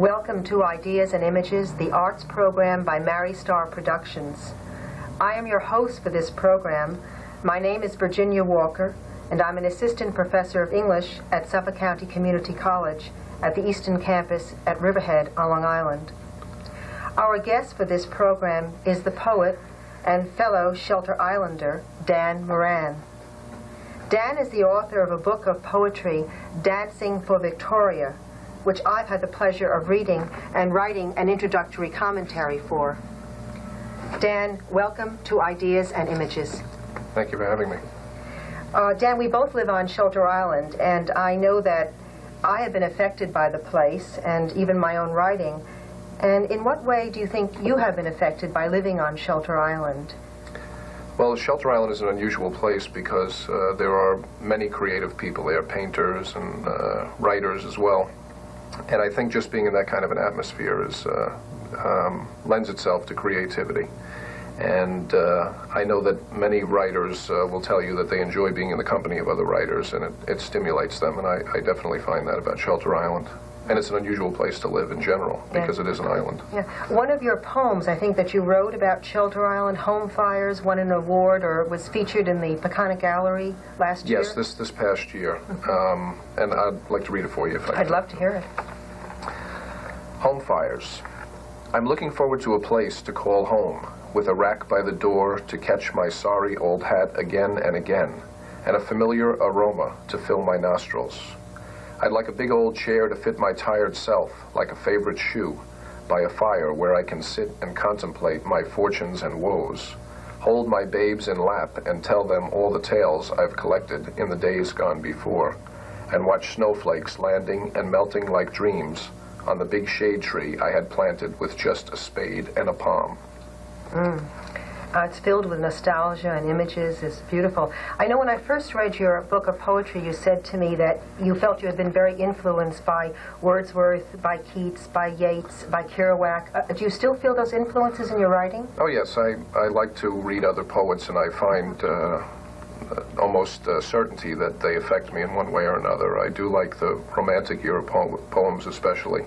Welcome to Ideas and Images, the arts program by Mary Star Productions. I am your host for this program. My name is Virginia Walker, and I'm an assistant professor of English at Suffolk County Community College at the Eastern Campus at Riverhead on Long Island. Our guest for this program is the poet and fellow Shelter Islander, Dan Moran. Dan is the author of a book of poetry, Dancing for Victoria, which I've had the pleasure of reading and writing an introductory commentary for. Dan, welcome to Ideas and Images. Thank you for having me. Uh, Dan, we both live on Shelter Island, and I know that I have been affected by the place and even my own writing. And in what way do you think you have been affected by living on Shelter Island? Well, Shelter Island is an unusual place because uh, there are many creative people there, painters and uh, writers as well. And I think just being in that kind of an atmosphere is, uh, um, lends itself to creativity. And uh, I know that many writers uh, will tell you that they enjoy being in the company of other writers, and it, it stimulates them. And I, I definitely find that about Shelter Island. And it's an unusual place to live in general because Yeah. it is an island. Yeah. One of your poems, I think, that you wrote about Shelter Island home fires won an award or was featured in the Pecana Gallery last year. Yes, this, this past year. Um, and I'd like to read it for you if I I'd can. love to hear it. Home fires. I'm looking forward to a place to call home, with a rack by the door to catch my sorry old hat again and again, and a familiar aroma to fill my nostrils. I'd like a big old chair to fit my tired self, like a favorite shoe, by a fire where I can sit and contemplate my fortunes and woes, hold my babes in lap and tell them all the tales I've collected in the days gone before, and watch snowflakes landing and melting like dreams on the big shade tree I had planted with just a spade and a palm. Uh, it's filled with nostalgia and images. It's beautiful. I know when I first read your book of poetry, you said to me that you felt you had been very influenced by Wordsworth, by Keats, by Yeats, by Kerouac. Uh, do you still feel those influences in your writing? Oh, yes, I, I like to read other poets, and I find uh, almost uh, certainty that they affect me in one way or another. I do like the romantic era po- poems, especially.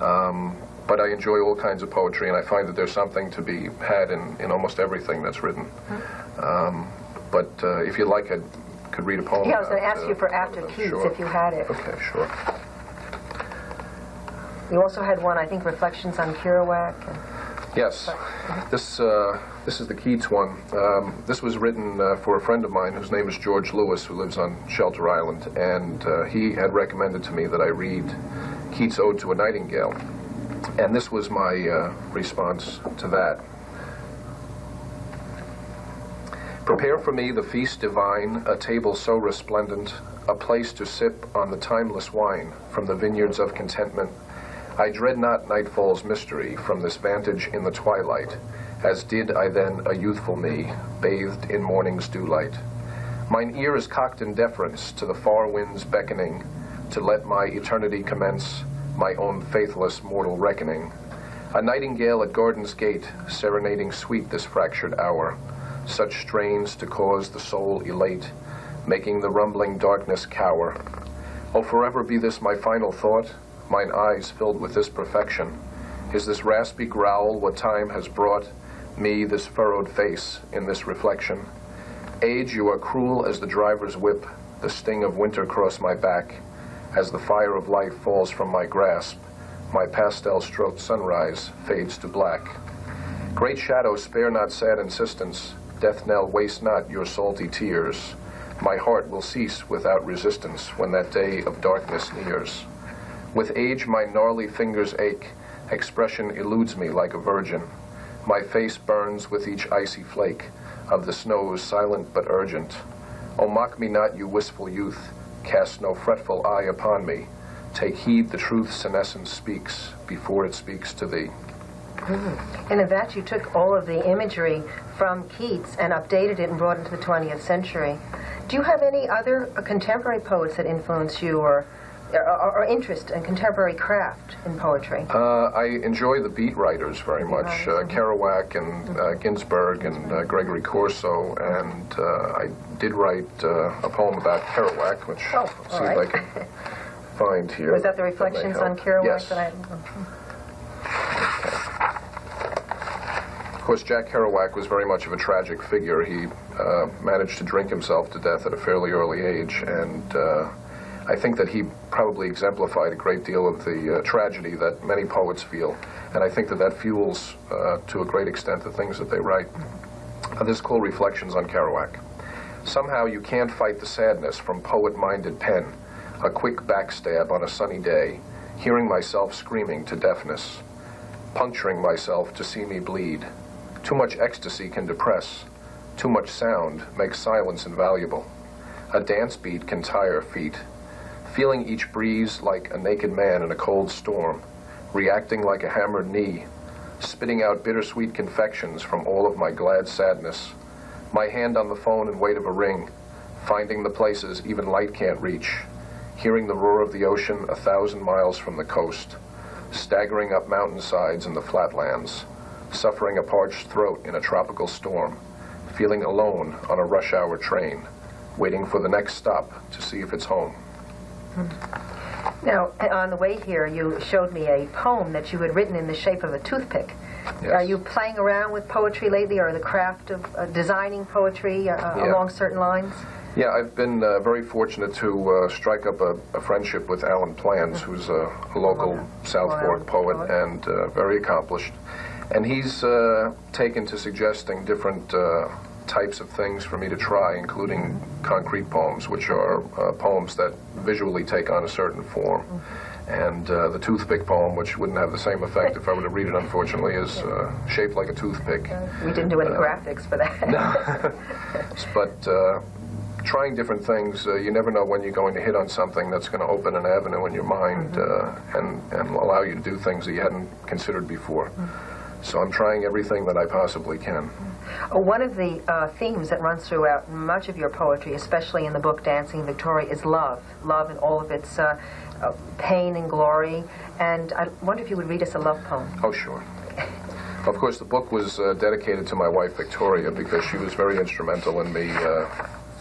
Um, but I enjoy all kinds of poetry, and I find that there's something to be had in, in almost everything that's written. Um, but uh, if you'd like, I could read a poem. Yeah, I was going to ask uh, you for after Keats sure. if you had it. Okay, sure. You also had one, I think, Reflections on Kerouac. Yes, this uh, this is the Keats one. Um, this was written uh, for a friend of mine whose name is George Lewis, who lives on Shelter Island, and uh, he had recommended to me that I read Keats' Ode to a Nightingale, and this was my uh, response to that. Prepare for me the feast divine, a table so resplendent, a place to sip on the timeless wine from the vineyards of contentment. I dread not nightfall's mystery from this vantage in the twilight, as did I then a youthful me, bathed in morning's dewlight. Mine ear is cocked in deference to the far winds beckoning, to let my eternity commence, my own faithless mortal reckoning. A nightingale at garden's gate, serenading sweet this fractured hour, such strains to cause the soul elate, making the rumbling darkness cower. Oh, forever be this my final thought, mine eyes filled with this perfection. Is this raspy growl what time has brought me this furrowed face in this reflection? Age, you are cruel as the driver's whip, the sting of winter cross my back, as the fire of life falls from my grasp, my pastel-stroked sunrise fades to black. Great shadows spare not sad insistence, death knell waste not your salty tears. My heart will cease without resistance when that day of darkness nears. With age my gnarly fingers ache, expression eludes me like a virgin. My face burns with each icy flake of the snows silent but urgent. Oh, mock me not, you wistful youth, cast no fretful eye upon me. Take heed the truth senescence speaks before it speaks to thee. and in that, you took all of the imagery from Keats and updated it and brought it into the 20th century. Do you have any other contemporary poets that influence you or, or, or interest in contemporary craft in poetry? Uh, I enjoy the beat writers very much, uh, writers, mhm. Kerouac and uh, Ginsberg and uh, Gregory Corso, and uh, I did write uh, a poem about Kerouac, which Oh, I'll see all if I can find here. Was that the reflections help. on Kerouac Yes. that I... Of course, Jack Kerouac was very much of a tragic figure. He uh, managed to drink himself to death at a fairly early age, and uh, I think that he probably exemplified a great deal of the uh, tragedy that many poets feel, and I think that that fuels, uh, to a great extent, the things that they write. Uh, this is called Reflections on Kerouac. Somehow you can't fight the sadness from poet-minded pen, a quick backstab on a sunny day, hearing myself screaming to deafness, puncturing myself to see me bleed. Too much ecstasy can depress. Too much sound makes silence invaluable. A dance beat can tire feet. Feeling each breeze like a naked man in a cold storm, reacting like a hammered knee, spitting out bittersweet confections from all of my glad sadness. My hand on the phone in wait of a ring, finding the places even light can't reach, hearing the roar of the ocean a thousand miles from the coast, staggering up mountainsides in the flatlands, suffering a parched throat in a tropical storm, feeling alone on a rush hour train, waiting for the next stop to see if it's home. Now, on the way here, you showed me a poem that you had written in the shape of a toothpick. Yes. Are you playing around with poetry lately, or the craft of uh, designing poetry uh, Yeah. along certain lines? Yeah, I've been uh, very fortunate to uh, strike up a, a friendship with Alan Planz, who's a, local South Alan Fork poet poet. and uh, very accomplished. And he's uh, taken to suggesting different uh, types of things for me to try, including concrete poems, which are uh, poems that visually take on a certain form. And uh, the toothpick poem, which wouldn't have the same effect if I were to read it, unfortunately, is uh, shaped like a toothpick. We didn't do any graphics for that. no. But uh, trying different things, uh, you never know when you're going to hit on something that's going to open an avenue in your mind uh, and, and allow you to do things that you hadn't considered before. So I'm trying everything that I possibly can. One of the uh, themes that runs throughout much of your poetry, especially in the book Dancing Victoria, is love. Love in all of its uh, uh, pain and glory. And I wonder if you would read us a love poem. Oh, sure. Of course, the book was uh, dedicated to my wife Victoria because she was very instrumental in me uh,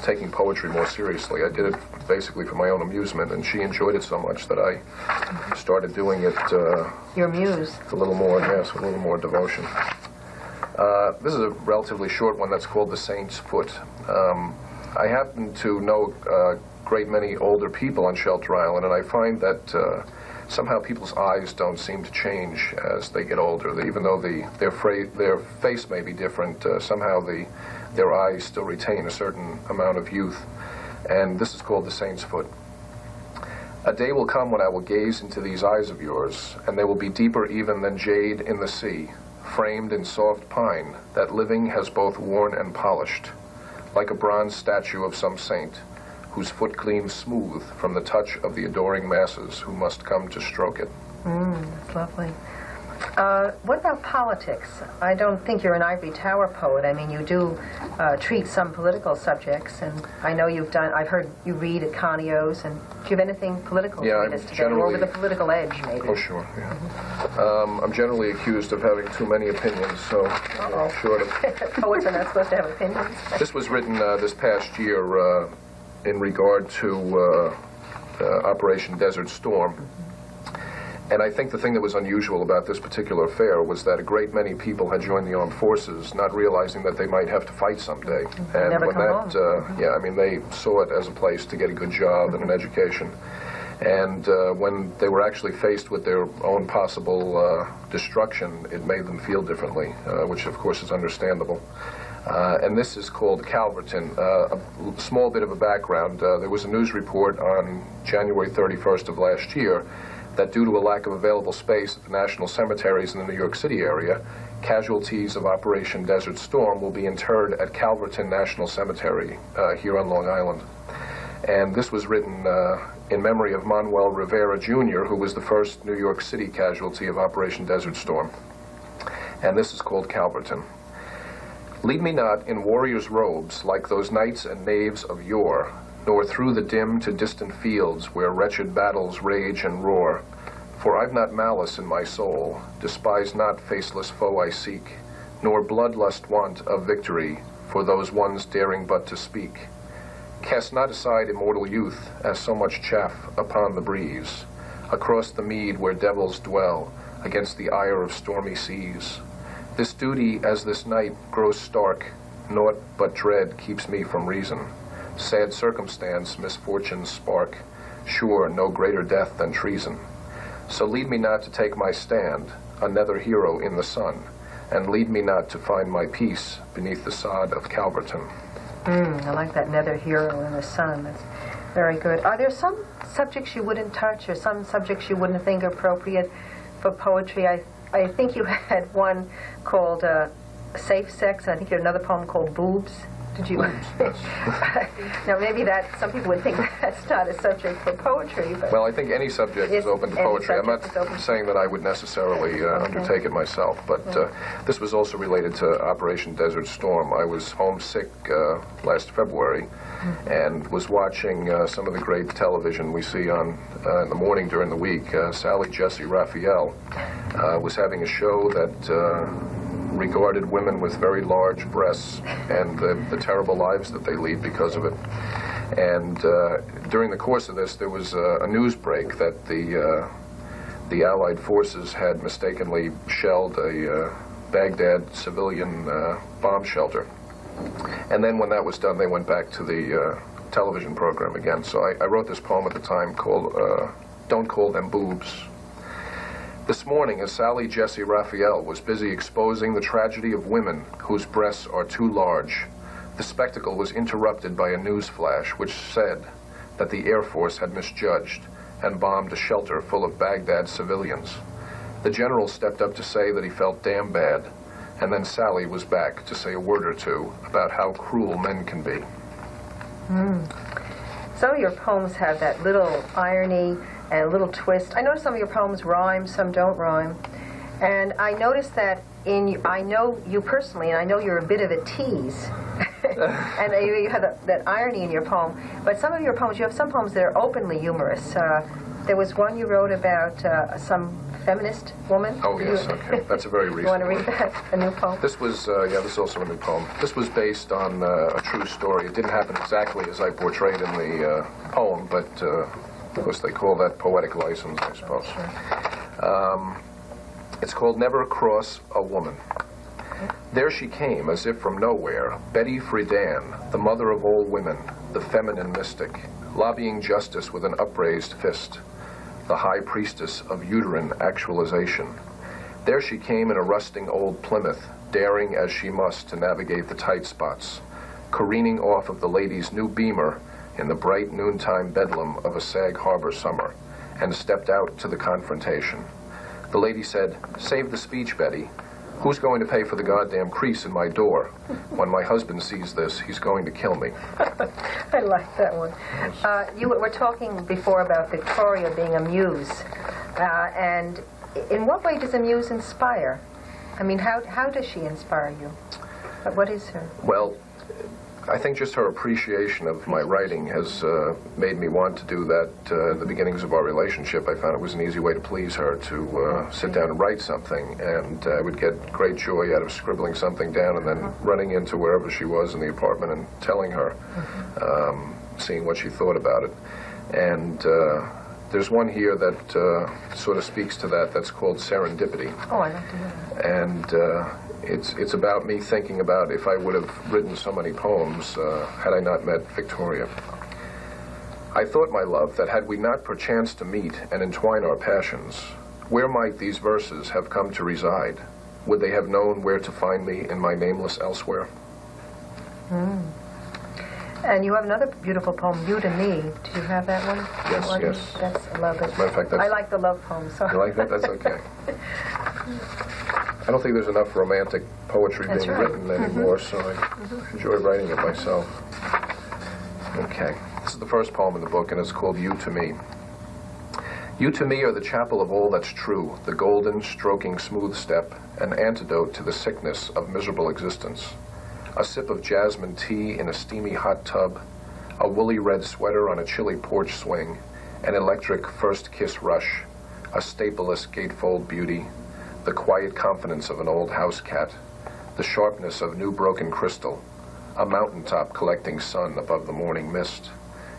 taking poetry more seriously. I did it basically for my own amusement, and she enjoyed it so much that I started doing it uh, Your muse. a little more, yes, a little more devotion. Uh, this is a relatively short one that's called The Saint's Foot. Um, I happen to know a great many older people on Shelter Island, and I find that uh, somehow people's eyes don't seem to change as they get older. Even though the, their, their face may be different, uh, somehow the, their eyes still retain a certain amount of youth. And this is called The Saint's Foot. A day will come when I will gaze into these eyes of yours, and they will be deeper even than jade in the sea, framed in soft pine that living has both worn and polished, like a bronze statue of some saint, whose foot gleams smooth from the touch of the adoring masses who must come to stroke it. Mm, That's lovely. Uh, what about politics? I don't think you're an ivory tower poet. I mean, you do uh, treat some political subjects, and I know you've done. I've heard you read at Canio's, and do you have anything political Yeah, to I'm today, or generally- a political edge, maybe? Oh, sure, yeah. Um, I'm generally accused of having too many opinions, so Uh-oh. short of Poets are not supposed to have opinions. This was written uh, this past year uh, in regard to uh, uh, Operation Desert Storm. And I think the thing that was unusual about this particular affair was that a great many people had joined the armed forces, not realizing that they might have to fight someday. And Never when come that, uh, yeah, I mean, they saw it as a place to get a good job and an education. And uh, when they were actually faced with their own possible uh, destruction, it made them feel differently, uh, which of course is understandable. Uh, and this is called Calverton. Uh, a small bit of a background. Uh, there was a news report on January 31st of last year that due to a lack of available space at the national cemeteries in the New York City area, casualties of Operation Desert Storm will be interred at Calverton National Cemetery uh, here on Long Island. And this was written uh, in memory of Manuel Rivera Jr., who was the first New York City casualty of Operation Desert Storm. And this is called Calverton. Lead me not in warriors' robes like those knights and knaves of yore, nor through the dim to distant fields where wretched battles rage and roar. For I've not malice in my soul, despise not faceless foe I seek, nor bloodlust want of victory for those ones daring but to speak. Cast not aside immortal youth as so much chaff upon the breeze, across the mead where devils dwell, against the ire of stormy seas. This duty as this night grows stark, naught but dread keeps me from reason. Sad circumstance, misfortune's spark, sure no greater death than treason. So lead me not to take my stand, another hero in the sun, and lead me not to find my peace beneath the sod of Calverton. Mm, I like that nether hero in the sun. That's very good. Are there some subjects you wouldn't touch or some subjects you wouldn't think appropriate for poetry? I, I think you had one called uh, Safe Sex, and I think you had another poem called Boobs. Did you? now, maybe that, some people would think that's not a subject for poetry, but... Well, I think any subject is open to poetry. I'm not subject is open. saying that I would necessarily uh, undertake it myself, but uh, this was also related to Operation Desert Storm. I was homesick uh, last February and was watching uh, some of the great television we see on uh, in the morning during the week. Uh, Sally Jessy Raphael uh, was having a show that uh, regarded women with very large breasts and the, the terrible lives that they lead because of it. And uh, during the course of this, there was uh, a news break that the uh, the Allied forces had mistakenly shelled a uh, Baghdad civilian uh, bomb shelter. And then when that was done, they went back to the uh, television program again. So I, I wrote this poem at the time called uh, "Don't Call Them Boobs." This morning, as Sally Jessy Raphael was busy exposing the tragedy of women whose breasts are too large, the spectacle was interrupted by a news flash which said that the Air Force had misjudged and bombed a shelter full of Baghdad civilians. The general stepped up to say that he felt damn bad, and then Sally was back to say a word or two about how cruel men can be. Hmm. Some of your poems have that little irony and a little twist. I notice some of your poems rhyme, some don't rhyme. And I noticed that in, I know you personally, and I know you're a bit of a tease. and you, you have that, that irony in your poem. But some of your poems, you have some poems that are openly humorous. Uh, there was one you wrote about uh, some feminist woman. Oh, You- yes, okay. That's a very recent You want to read that? A new poem? This was, uh, yeah, this is also a new poem. This was based on uh, a true story. It didn't happen exactly as I portrayed in the uh, poem, but uh, of course they call that poetic license, I suppose. Um, it's called Never Cross a Woman. There she came, as if from nowhere, Betty Friedan, the mother of all women, the feminine mystique, lobbying justice with an upraised fist, the high priestess of uterine actualization. There she came in a rusting old Plymouth, daring as she must to navigate the tight spots, careening off of the lady's new beamer in the bright noontime bedlam of a Sag Harbor summer, and stepped out to the confrontation. The lady said, Save the speech, Betty. Who's going to pay for the goddamn crease in my door? When my husband sees this, he's going to kill me. I like that one. Uh, you were talking before about Victoria being a muse, uh, and in what way does a muse inspire? I mean, how how does she inspire you? What- What is her? Well, I think just her appreciation of my writing has uh, made me want to do that uh, the beginnings of our relationship. I found it was an easy way to please her to uh, sit down and write something, and I would get great joy out of scribbling something down and then running into wherever she was in the apartment and telling her, um, seeing what she thought about it. And uh, there's one here that uh, sort of speaks to that. That's called Serendipity Oh, I like to hear that. and uh, it's it's about me thinking about if I would have written so many poems uh, had I not met Victoria. I thought, my love, that had we not perchance to meet and entwine our passions, where might these verses have come to reside? Would they have known where to find me in my nameless elsewhere? And you have another beautiful poem, "You to Me." Do you have that one? Yes, That one? yes. That's I love it. Matter of fact, I like the love poems. So. You like that? That's okay. I don't think there's enough romantic poetry That's being right. written mm-hmm. anymore, so I mm-hmm. enjoy writing it myself. Okay. This is the first poem in the book, and it's called You to Me. You to me are the chapel of all that's true, the golden, stroking, smooth step, an antidote to the sickness of miserable existence. A sip of jasmine tea in a steamy hot tub, a woolly red sweater on a chilly porch swing, an electric first kiss rush, a stapleless gatefold beauty, the quiet confidence of an old house cat, the sharpness of new broken crystal, a mountaintop collecting sun above the morning mist.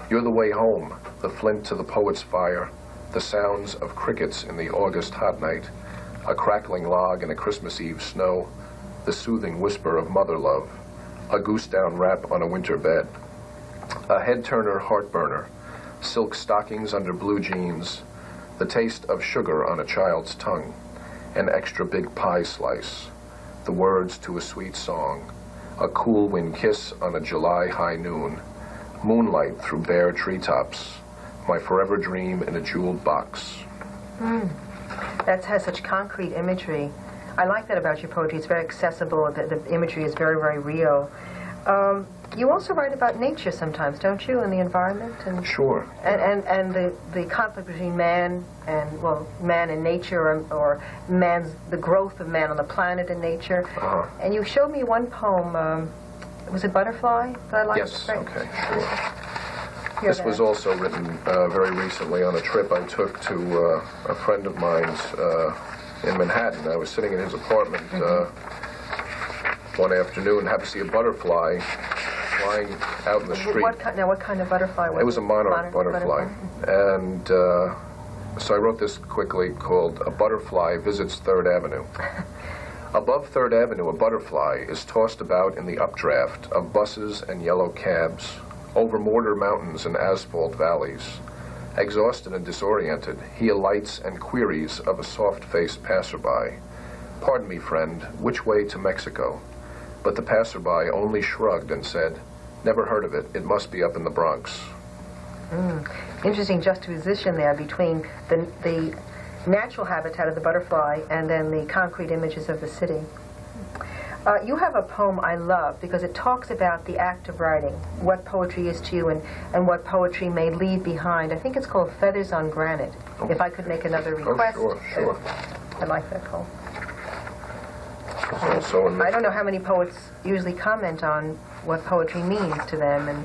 You're the way home, the flint to the poet's fire, the sounds of crickets in the August hot night, a crackling log in a Christmas Eve snow, the soothing whisper of mother love, a goose down wrap on a winter bed, a head turner heart burner, silk stockings under blue jeans, the taste of sugar on a child's tongue, an extra big pie slice, the words to a sweet song, a cool wind kiss on a July high noon, moonlight through bare treetops, my forever dream in a jeweled box. That has such concrete imagery. I like that about your poetry. It's very accessible. The, the imagery is very, very real. Um, you also write about nature sometimes, don't you, and the environment and Sure. and and, and the, the conflict between man and well, man and nature, or, or man's the growth of man on the planet and nature. Uh-huh. And you showed me one poem. Um, was it Butterfly that I liked? Yes, Great. okay, sure. Hear This was also written uh, very recently on a trip I took to uh, a friend of mine's uh, in Manhattan. I was sitting in his apartment uh, one afternoon and happened to see a butterfly flying out in the street. What kind? Now, what kind of butterfly was It It was a monarch butterfly. And uh, so I wrote this quickly called A Butterfly Visits Third Avenue. Above Third Avenue, a butterfly is tossed about in the updraft of buses and yellow cabs, over mortar mountains and asphalt valleys. Exhausted and disoriented, he alights and queries of a soft-faced passerby, Pardon me, friend, which way to Mexico? But the passerby only shrugged and said, Never heard of it. It must be up in the Bronx. Interesting juxtaposition there between the the natural habitat of the butterfly and then the concrete images of the city. Uh, you have a poem I love because it talks about the act of writing, what poetry is to you, and, and what poetry may leave behind. I think it's called Feathers on Granite. If I could make another Oh, request. sure, sure. I like that poem. Also in I don't know how many poets usually comment on what poetry means to them and,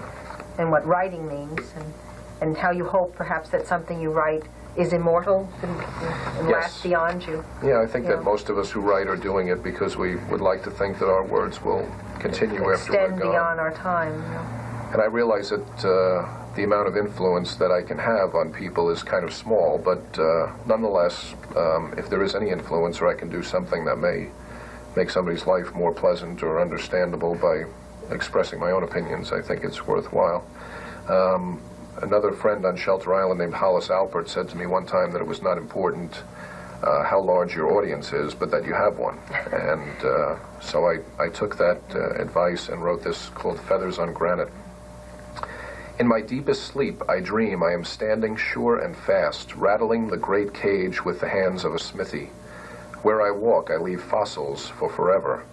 and what writing means and, and how you hope perhaps that something you write is immortal and, and Yes. lasts beyond you. yeah, I think Yeah. that most of us who write are doing it because we would like to think that our words will continue after we're Extend gone. beyond our time. You know? And I realize that uh, the amount of influence that I can have on people is kind of small, but uh, nonetheless, um, if there is any influence or I can do something that may make somebody's life more pleasant or understandable by expressing my own opinions, I think it's worthwhile. Um, another friend on Shelter Island named Hollis Alpert said to me one time that it was not important uh, how large your audience is, but that you have one. And uh, so I, I took that uh, advice and wrote this called Feathers on Granite. In my deepest sleep, I dream I am standing sure and fast, rattling the great cage with the hands of a smithy. Where I walk, I leave fossils for forever,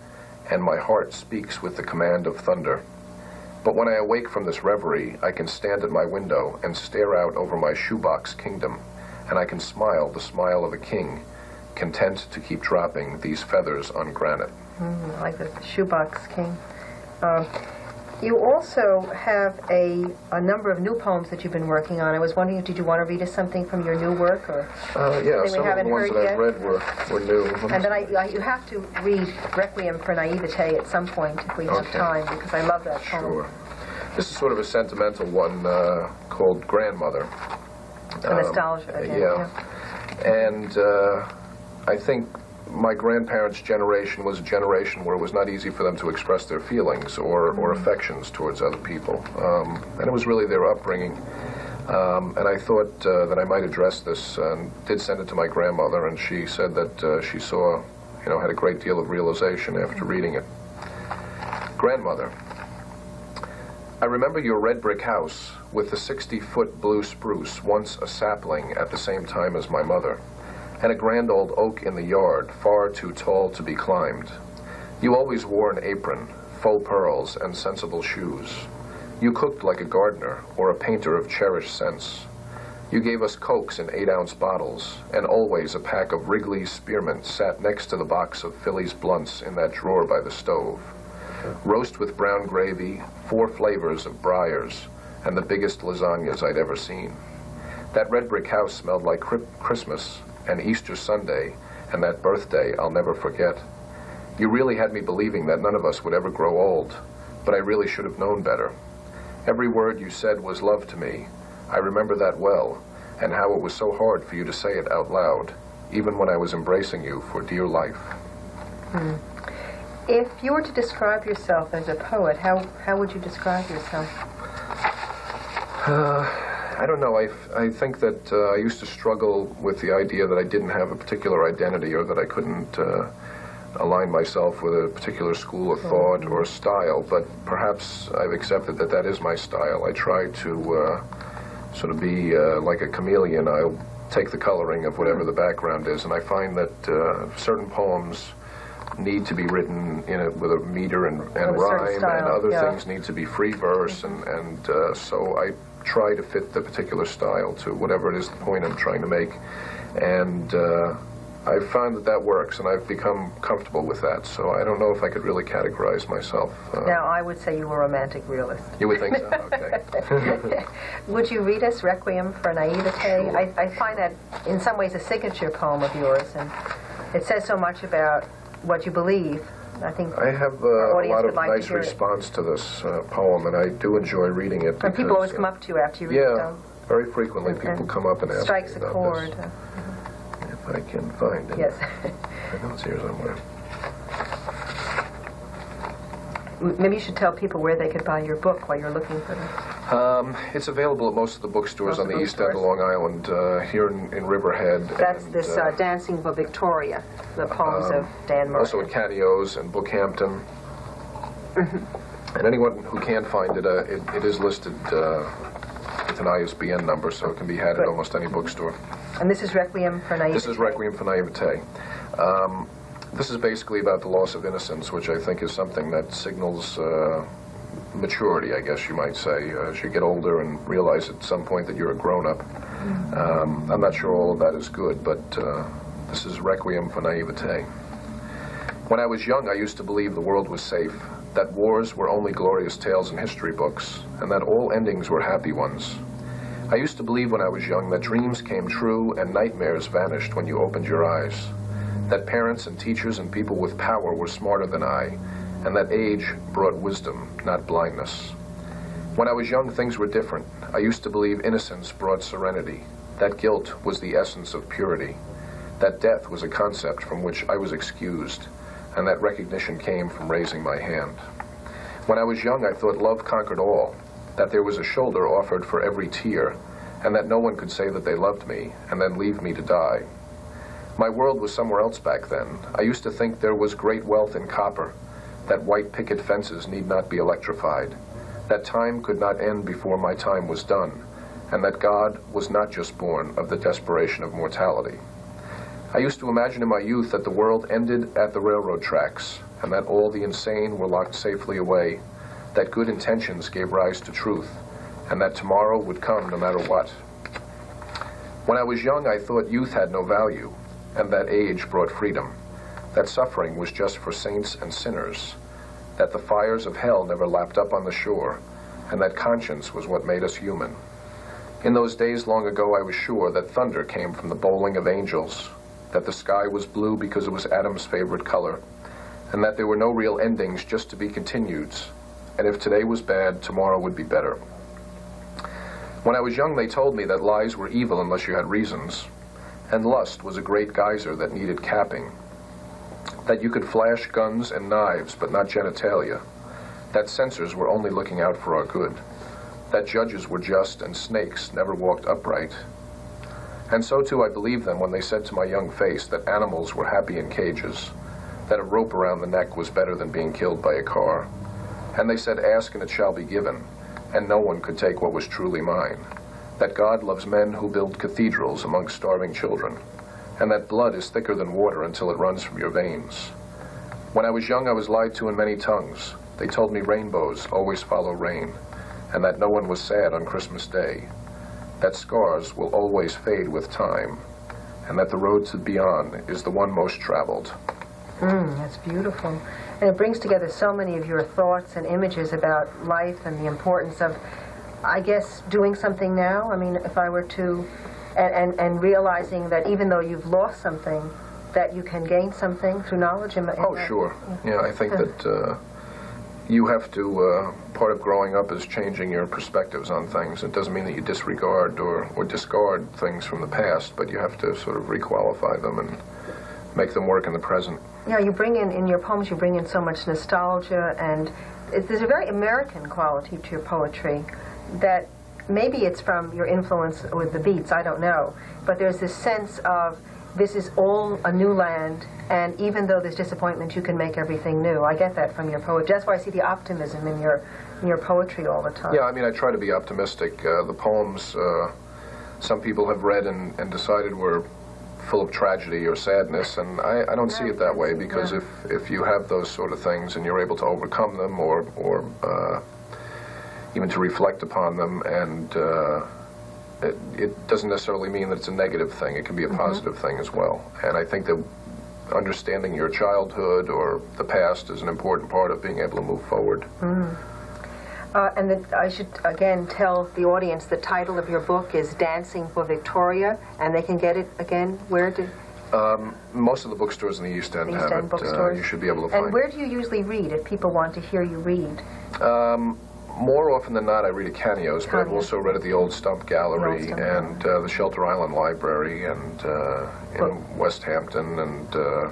and my heart speaks with the command of thunder. But when I awake from this reverie, I can stand at my window and stare out over my shoebox kingdom, and I can smile the smile of a king, content to keep dropping these feathers on granite. Mm, like the shoebox king. Um, you also have a, a number of new poems that you've been working on. I was wondering, did you want to read us something from your new work, or? Uh, yeah, we some of the ones that I've yet? read were, were new. And then I, I, you have to read Requiem for Naivete at some point if we have time, because I love that poem. Sure. This is sort of a sentimental one uh, called Grandmother. The nostalgia again. yeah. And uh, I think my grandparents' generation was a generation where it was not easy for them to express their feelings or, or affections towards other people. Um, and it was really their upbringing. Um, and I thought uh, that I might address this and did send it to my grandmother, and she said that uh, she saw, you know, had a great deal of realization after reading it. Grandmother. I remember your red brick house with the 60-foot blue spruce, once a sapling at the same time as my mother, and a grand old oak in the yard, far too tall to be climbed. You always wore an apron, faux pearls, and sensible shoes. You cooked like a gardener or a painter of cherished scents. You gave us cokes in eight-ounce bottles, and always a pack of Wrigley's spearmint sat next to the box of Phillies blunts in that drawer by the stove roast with brown gravy, four flavors of Breyers, and the biggest lasagnas I'd ever seen. That red brick house smelled like Chri- Christmas and Easter Sunday, and that birthday I'll never forget. You really had me believing that none of us would ever grow old, but I really should have known better. Every word you said was love to me. I remember that well, and how it was so hard for you to say it out loud, even when I was embracing you for dear life. Hmm. If you were to describe yourself as a poet, how, how would you describe yourself? Uh, I don't know. I, I think that uh, I used to struggle with the idea that I didn't have a particular identity or that I couldn't uh, align myself with a particular school of thought or style. But perhaps I've accepted that that is my style. I try to uh, sort of be uh, like a chameleon. I'll take the coloring of whatever the background is, and I find that uh, certain poems need to be written in a, with a meter and, and rhyme, and other yeah. things need to be free verse, and, and uh, so I try to fit the particular style to whatever it is the point I'm trying to make. And uh, I've found that that works, and I've become comfortable with that. So I don't know if I could really categorize myself. Uh, Now, I would say you were a romantic realist. You would think so? Okay. Would you read us Requiem for Naivete? Sure. I, I find that in some ways a signature poem of yours, and it says so much about what you believe. I think I have uh, a audience lot would of like to nice hear it. response to this uh, poem, and I do enjoy reading it. and people always come up to you after you read it? Yeah, them. very frequently people come up and ask Strikes me a about chord. this. If I can find it. Yes. I know it's here somewhere. Maybe you should tell people where they could buy your book while you're looking for them. Um, it's available at most of the bookstores Most on the the east end of. Long Island, uh, here in, in Riverhead. That's and, this uh, uh, Dancing for Victoria, the poems of Dan Moran. Also at Canio's and Bookhampton. Mm-hmm. And anyone who can't find it, uh, it, it is listed uh, with an ISBN number, so it can be had at almost any bookstore. and this is Requiem for Naivete. This is Requiem for Naivete. Um, this is basically about the loss of innocence, which I think is something that signals uh, maturity, I guess you might say, as you get older and realize at some point that you're a grown-up. Um, I'm not sure all of that is good, but uh, this is Requiem for Naivete. When I was young, I used to believe the world was safe, that wars were only glorious tales in history books, and that all endings were happy ones. I used to believe when I was young that dreams came true and nightmares vanished when you opened your eyes. That parents and teachers and people with power were smarter than I, and that age brought wisdom, not blindness. When I was young, things were different. I used to believe innocence brought serenity, that guilt was the essence of purity, that death was a concept from which I was excused, and that recognition came from raising my hand. When I was young, I thought love conquered all, that there was a shoulder offered for every tear, and that no one could say that they loved me and then leave me to die. My world was somewhere else back then. I used to think there was great wealth in copper, that white picket fences need not be electrified, that time could not end before my time was done, and that God was not just born of the desperation of mortality. I used to imagine in my youth that the world ended at the railroad tracks, and that all the insane were locked safely away, that good intentions gave rise to truth, and that tomorrow would come no matter what. When I was young, I thought youth had no value, and that age brought freedom, that suffering was just for saints and sinners, that the fires of hell never lapped up on the shore, and that conscience was what made us human. In those days long ago, I was sure that thunder came from the bowling of angels, that the sky was blue because it was Adam's favorite color, and that there were no real endings, just to be continueds, and if today was bad, tomorrow would be better. When I was young, they told me that lies were evil unless you had reasons, and lust was a great geyser that needed capping, that you could flash guns and knives, but not genitalia, that censors were only looking out for our good, that judges were just and snakes never walked upright. And so too I believed them when they said to my young face that animals were happy in cages, that a rope around the neck was better than being killed by a car. And they said, Ask and it shall be given, and no one could take what was truly mine. That God loves men who build cathedrals among starving children, and that blood is thicker than water until it runs from your veins. When I was young, I was lied to in many tongues. They told me rainbows always follow rain, and that no one was sad on Christmas Day, that scars will always fade with time, and that the road to beyond is the one most traveled. Mm, that's beautiful. And it brings together so many of your thoughts and images about life and the importance of, I guess, doing something now. I mean, if I were to, and, and, and realizing that even though you've lost something, that you can gain something through knowledge. And, Oh, sure. Yeah, I think that uh, you have to, uh, part of growing up is changing your perspectives on things. It doesn't mean that you disregard or, or discard things from the past, but you have to sort of requalify them and make them work in the present. Yeah, you bring in, in your poems, you bring in so much nostalgia, and it, there's a very American quality to your poetry that maybe it's from your influence with the Beats, I don't know, but there's this sense of this is all a new land, and even though there's disappointment, you can make everything new. I get that from your poetry. That's why I see the optimism in your in your poetry all the time. Yeah, I mean, I try to be optimistic. Uh, the poems, uh, some people have read and, and decided were full of tragedy or sadness, and I, I don't see it that way because Yeah. if, if you have those sort of things and you're able to overcome them or, or uh, even to reflect upon them, and uh, it, it doesn't necessarily mean that it's a negative thing. It can be a positive thing as well. And I think that understanding your childhood or the past is an important part of being able to move forward. Uh, and then I should again tell the audience the title of your book is Dancing for Victoria, and they can get it again. Where do Most of the bookstores in the East End East have End it. Uh, bookstores? you should be able to find And where do you usually read if people want to hear you read? More often than not, I read at Canio's, but I've also read at the Old Stump Gallery Stump and uh, the Shelter Island Library and uh, in Well- West Hampton, and uh,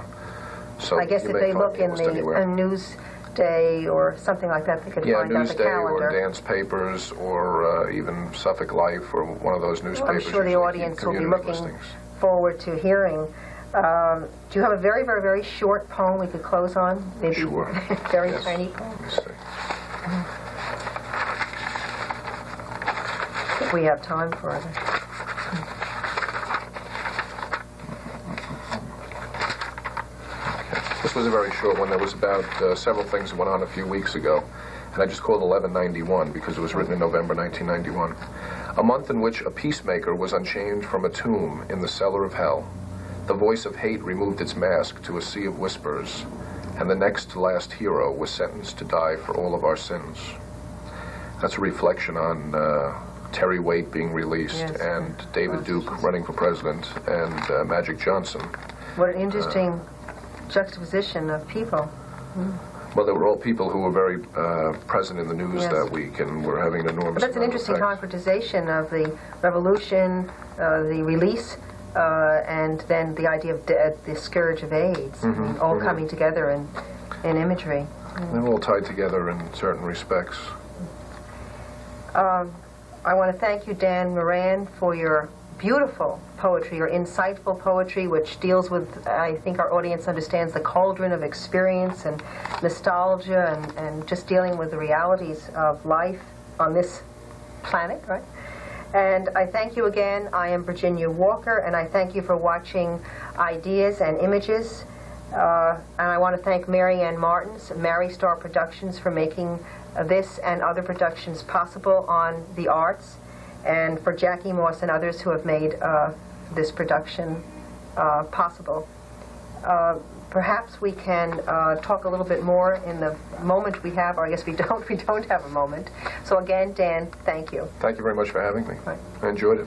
so I guess if they look in the anywhere. a Newsday or something like that, they could yeah, find out the Newsday or. Dan's Papers or uh, even Suffolk Life or one of those newspapers. I'm sure the audience will be looking listings. forward to hearing. Um, do you have a very, very, very short poem we could close on? Maybe Sure. very Yes. tiny poem. Let me see. We have time for it. This was a very short one. There was about uh, several things that went on a few weeks ago, and I just called 1191 because it was written in November 1991. A month in which a peacemaker was unchained from a tomb in the cellar of hell. The voice of hate removed its mask to a sea of whispers, and the next to last hero was sentenced to die for all of our sins. That's a reflection on uh, Terry Waite being released Yes. and David Duke running for president and uh, Magic Johnson. What an interesting juxtaposition of people. Well, they were all people who were very uh, present in the news Yes. that week and were having an enormous. But that's an interesting concretization of the revolution, uh, the release, uh, and then the idea of de- the scourge of AIDS, Mm-hmm, all coming together in, in imagery. They're all tied together in certain respects. I want to thank you, Dan Moran, for your beautiful poetry, your insightful poetry, which deals with, I think our audience understands, the cauldron of experience and nostalgia and, and just dealing with the realities of life on this planet, right? And I thank you again. I am Virginia Walker, and I thank you for watching Ideas and Images. Uh, and I want to thank Mary Ann Martins, Mary Star Productions, for making this and other productions possible on the arts, and for Jackie Moss and others who have made uh, this production uh, possible. Uh, perhaps we can uh, talk a little bit more in the moment we have, or I guess we don't. We don't have a moment. So again, Dan, thank you. Thank you very much for having me. Right. I enjoyed it.